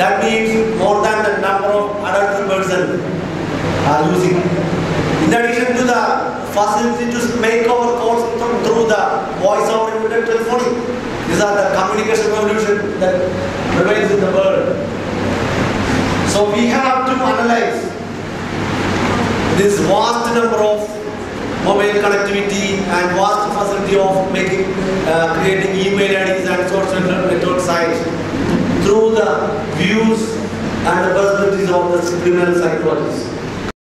That means more than the number of adult person are using. In addition to the facility to make our calls through the voice over internet telephony, these are the communication revolution that prevails in the world. So we have to analyze this vast number of mobile connectivity and vast facility of making, uh, creating email and the views and the perspectives of the criminal psychologists.